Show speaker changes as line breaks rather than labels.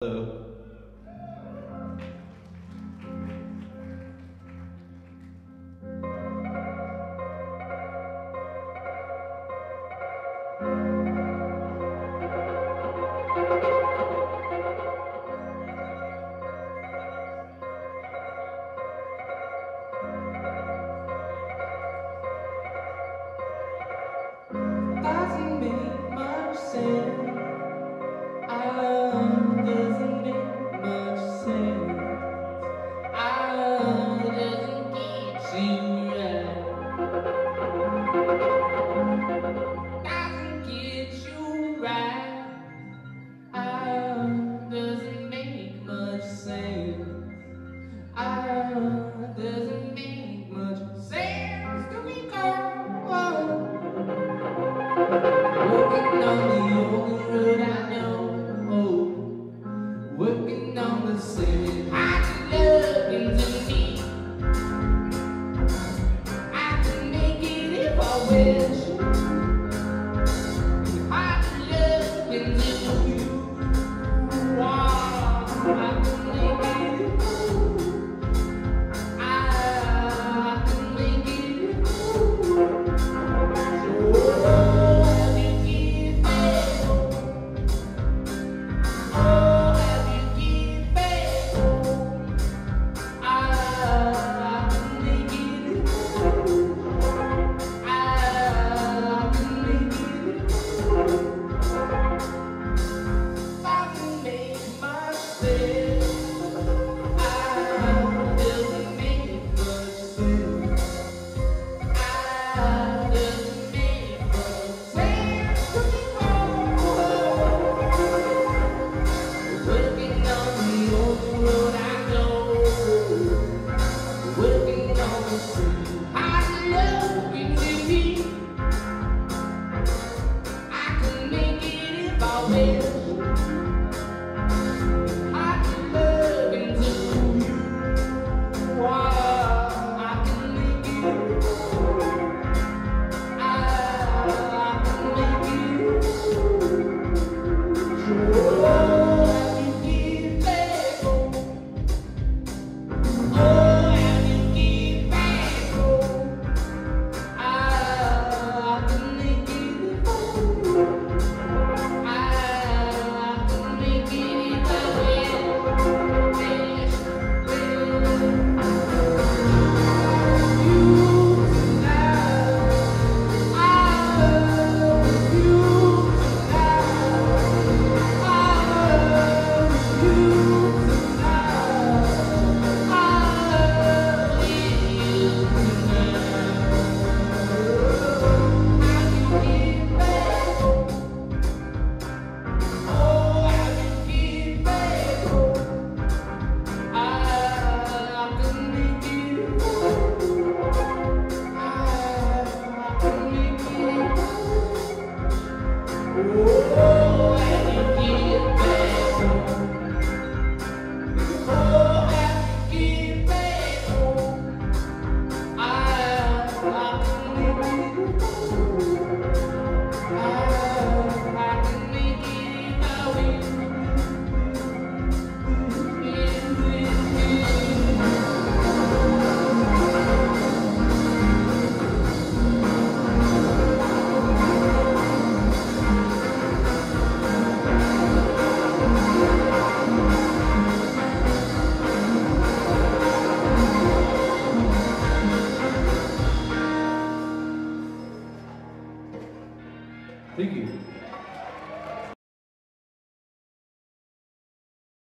Hello.
Wish.